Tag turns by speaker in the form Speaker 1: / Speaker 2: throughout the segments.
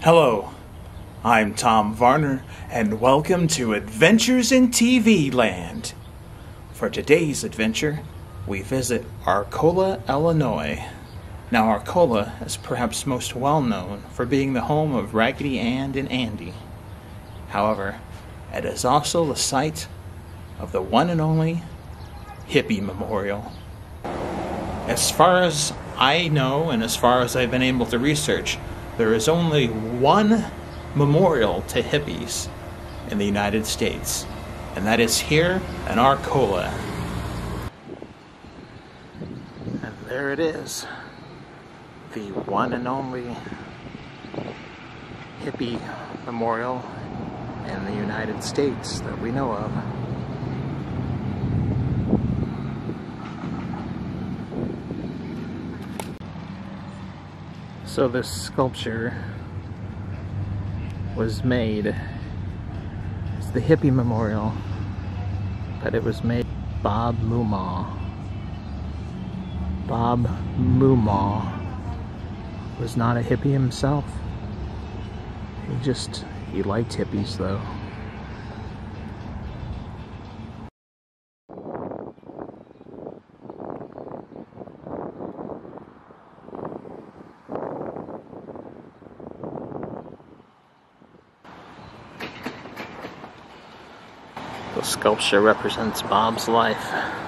Speaker 1: Hello, I'm Tom Varner, and welcome to Adventures in TV Land. For today's adventure, we visit Arcola, Illinois. Now, Arcola is perhaps most well known for being the home of Raggedy Ann and Andy. However, it is also the site of the one and only Hippie Memorial. As far as I know, and as far as I've been able to research, there is only one memorial to hippies in the United States, and that is here in Arcola. And there it is the one and only hippie memorial in the United States that we know of. So this sculpture was made, it's the hippie memorial, but it was made Bob Moomaw. Bob Moomaw was not a hippie himself. He just, he liked hippies though. Sculpture represents Bob's life.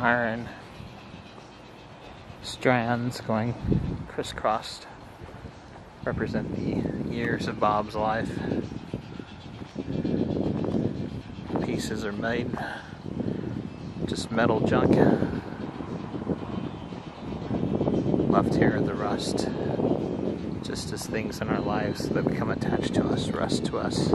Speaker 1: Iron strands going crisscrossed represent the years of Bob's life. Pieces are made, just metal junk. Left here in the rust, just as things in our lives that become attached to us rust to us.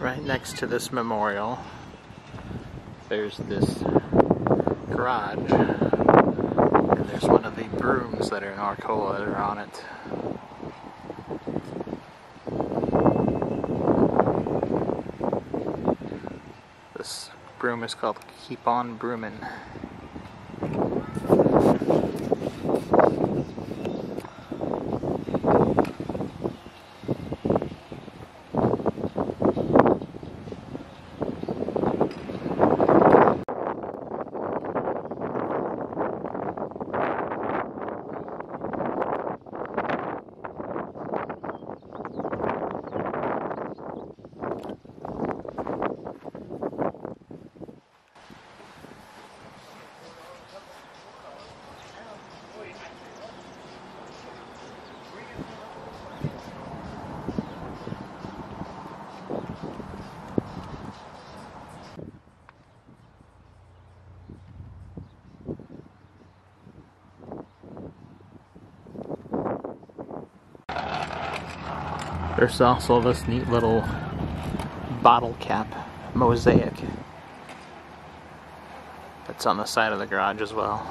Speaker 1: Right next to this memorial, there's this garage. And there's one of the brooms that are in Arcola that are on it. This broom is called Keep On Broomin'. There's also this neat little bottle cap mosaic that's on the side of the garage as well.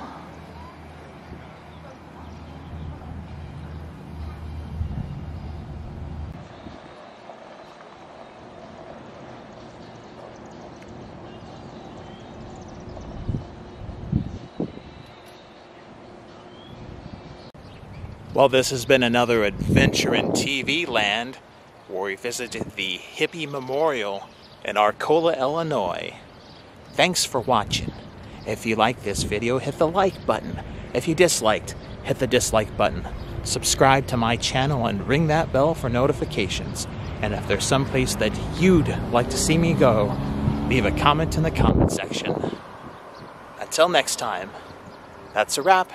Speaker 1: Well, this has been another adventure in TV land where we visited the Hippie Memorial in Arcola, Illinois. Thanks for watching. If you like this video, hit the like button. If you disliked, hit the dislike button. Subscribe to my channel and ring that bell for notifications. And if there's someplace that you'd like to see me go, leave a comment in the comment section. Until next time, that's a wrap.